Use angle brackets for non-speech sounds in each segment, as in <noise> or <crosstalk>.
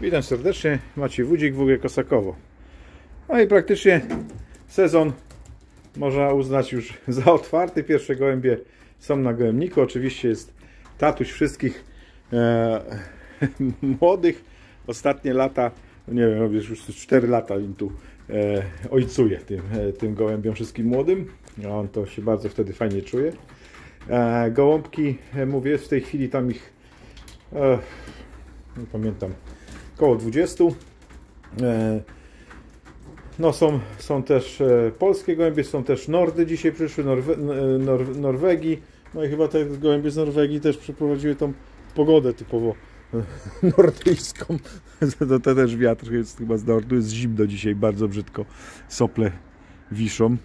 Witam serdecznie, Maciej Wódzik, WG Kosakowo. No i praktycznie sezon można uznać już <laughs> za otwarty. Pierwsze gołębie są na gołębniku. Oczywiście jest tatuś wszystkich e, <laughs> młodych. Ostatnie lata, nie wiem, już 4 lata im tu e, ojcuje tym, e, tym gołębiom wszystkim młodym. On to się bardzo wtedy fajnie czuje. E, gołąbki, e, mówię, w tej chwili tam ich e, nie pamiętam około 20. E, no są, są też e, polskie gołębie, są też Nordy dzisiaj przyszły, Norwe, Nor, Norwegii. No i chyba te gołębie z Norwegii też przeprowadziły tą pogodę typowo <laughs> nordyjską. <laughs> To, to też wiatr jest chyba z nordu, jest zimno dzisiaj, bardzo brzydko sople wiszą.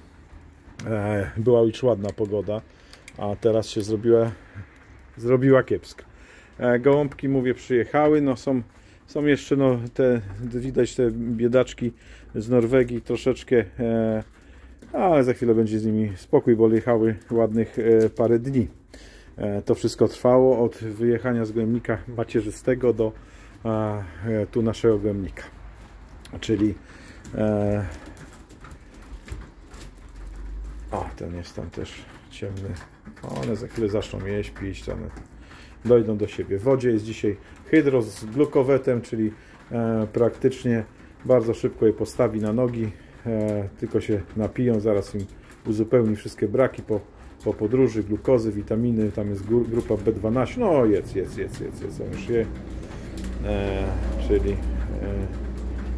E, była już ładna pogoda, a teraz się zrobiła, zrobiła kiepska. Gołąbki, mówię, przyjechały, no są są jeszcze no, te, widać te biedaczki z Norwegii troszeczkę, e, ale za chwilę będzie z nimi spokój, bo jechały ładnych e, parę dni. E, to wszystko trwało od wyjechania z gołębnika macierzystego do e, tu naszego gołębnika. Czyli e, o, ten jest tam też ciemny. One za chwilę zaczną jeść, pić, tam dojdą do siebie. W wodzie jest dzisiaj hydro z glukowetem, czyli e, praktycznie bardzo szybko je postawi na nogi, e, tylko się napiją, zaraz im uzupełni wszystkie braki po, po podróży, glukozy, witaminy, tam jest grupa B12, no jest, jest, jest, jest, jest, on już je, e, czyli e,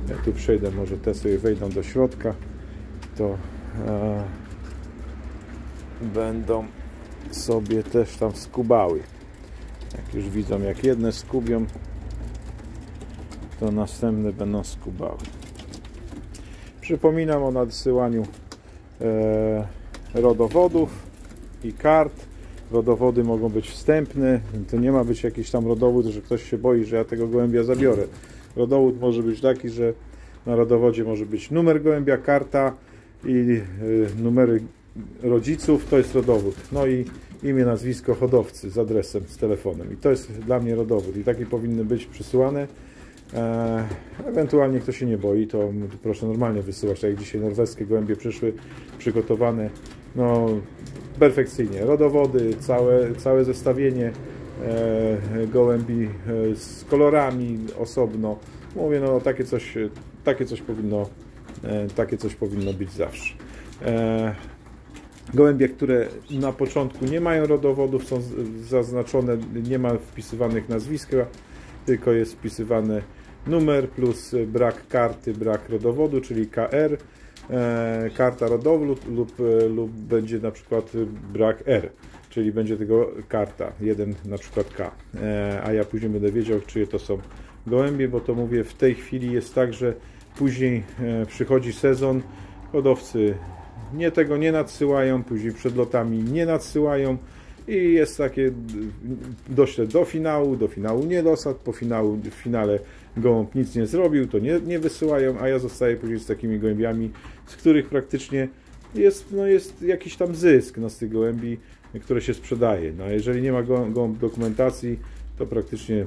jak tu przejdę, może te sobie wejdą do środka, to e, będą sobie też tam skubały. Jak już widzą, jak jedne skubią, to następne będą skubały. Przypominam o nadsyłaniu e, rodowodów i kart. Rodowody mogą być wstępne. To nie ma być jakiś tam rodowód, że ktoś się boi, że ja tego gołębia zabiorę. Rodowód może być taki, że na rodowodzie może być numer gołębia, karta i e, numery rodziców. To jest rodowód. No i imię, nazwisko hodowcy z adresem, z telefonem. I to jest dla mnie rodowód i takie powinny być przysyłane. E, ewentualnie kto się nie boi, to proszę normalnie wysyłać, tak jak dzisiaj norweskie gołębie przyszły, przygotowane, no perfekcyjnie. Rodowody, całe, całe zestawienie e, gołębi e, z kolorami osobno. Mówię, no takie coś, takie coś powinno, takie coś powinno być zawsze. E, Gołębie, które na początku nie mają rodowodów, są zaznaczone, nie ma wpisywanych nazwiska, tylko jest wpisywany numer plus brak karty, brak rodowodu, czyli KR, e, karta rodowodu lub, lub będzie na przykład brak R, czyli będzie tego karta, jeden na przykład K, e, a ja później będę wiedział, czyje to są gołębie, bo to mówię, w tej chwili jest tak, że później e, przychodzi sezon, hodowcy nie tego nie nadsyłają, później przed lotami nie nadsyłają i jest takie dośle do finału, do finału nie dosad, po finału, w finale gołąb nic nie zrobił, to nie, nie wysyłają, a ja zostaję później z takimi gołębiami, z których praktycznie jest, no jest jakiś tam zysk no, z tych gołębi, które się sprzedaje. No, jeżeli nie ma gołąb dokumentacji, to praktycznie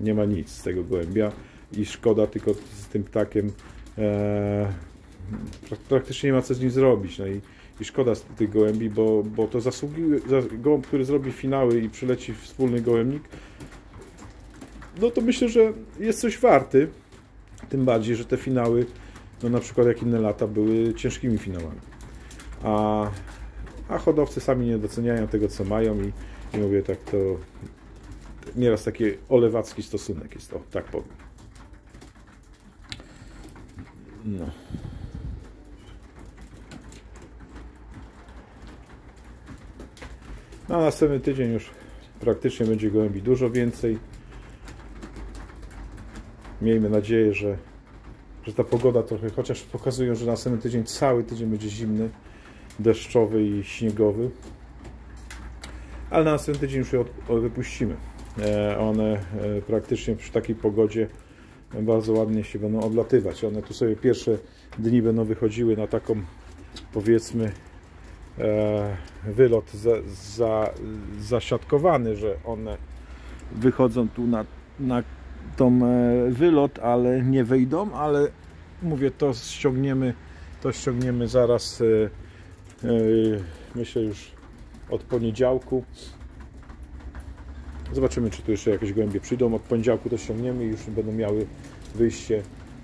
nie ma nic z tego gołębia i szkoda tylko z tym ptakiem e, praktycznie nie ma co z nim zrobić. No i, i szkoda tych gołębi, bo, bo to zasługuje, za gołąb, który zrobi finały i przyleci wspólny gołębnik, no to myślę, że jest coś warty. Tym bardziej, że te finały, no na przykład jak inne lata, były ciężkimi finałami. A, a hodowcy sami nie doceniają tego, co mają i, i mówię tak, to nieraz taki olewacki stosunek jest to, tak powiem. No. Na następny tydzień już praktycznie będzie gołębi dużo więcej. Miejmy nadzieję, że, że ta pogoda trochę, chociaż pokazują, że następny tydzień, cały tydzień będzie zimny, deszczowy i śniegowy. Ale na następny tydzień już je wypuścimy. E, one e, praktycznie przy takiej pogodzie bardzo ładnie się będą odlatywać. One tu sobie pierwsze dni będą wychodziły na taką powiedzmy E, wylot za, za, zasiatkowany, że one wychodzą tu na, na tą e, wylot, ale nie wejdą, ale mówię, to ściągniemy, to ściągniemy zaraz, e, e, myślę już od poniedziałku. Zobaczymy, czy tu jeszcze jakieś gołębie przyjdą. Od poniedziałku to ściągniemy i już będą miały wyjście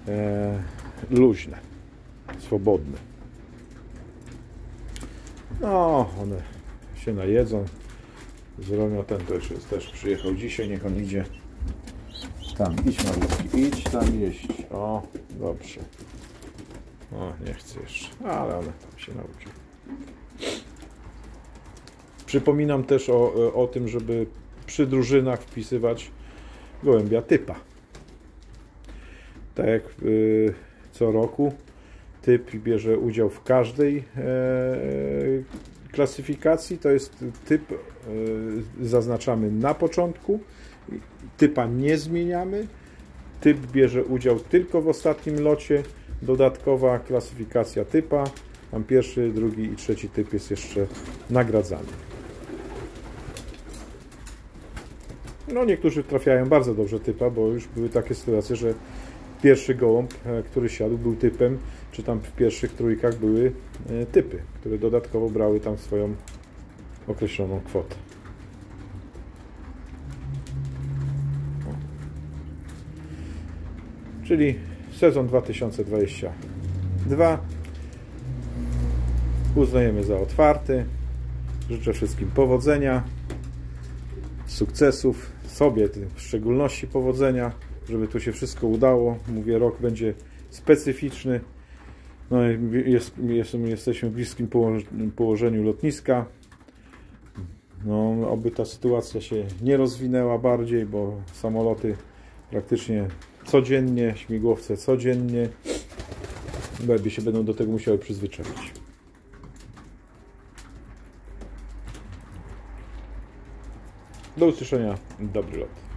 e, luźne, swobodne. No, one się najedzą. Zrobią ten już jest, też przyjechał dzisiaj, niech on idzie. Tam, idź malutki, idź tam jeść. O, dobrze. O, nie chcę jeszcze, ale one tam się nauczą. Przypominam też o, o tym, żeby przy drużynach wpisywać gołębia typa. Tak jak y, co roku typ bierze udział w każdej e, klasyfikacji. To jest typ, e, zaznaczamy na początku, typa nie zmieniamy. Typ bierze udział tylko w ostatnim locie. Dodatkowa klasyfikacja typa. Tam pierwszy, drugi i trzeci typ jest jeszcze nagradzany. No niektórzy trafiają bardzo dobrze typa, bo już były takie sytuacje, że pierwszy gołąb, e, który siadł, był typem, czy tam w pierwszych trójkach były e, typy, które dodatkowo brały tam swoją określoną kwotę. Czyli sezon 2022 uznajemy za otwarty. Życzę wszystkim powodzenia, sukcesów, sobie w szczególności powodzenia, żeby to się wszystko udało. Mówię, rok będzie specyficzny. No, jest, jest, jesteśmy w bliskim położeniu lotniska. No, oby ta sytuacja się nie rozwinęła bardziej, bo samoloty praktycznie codziennie, śmigłowce codziennie. Bebie się będą do tego musiały przyzwyczaić. Do usłyszenia. Dobry lot.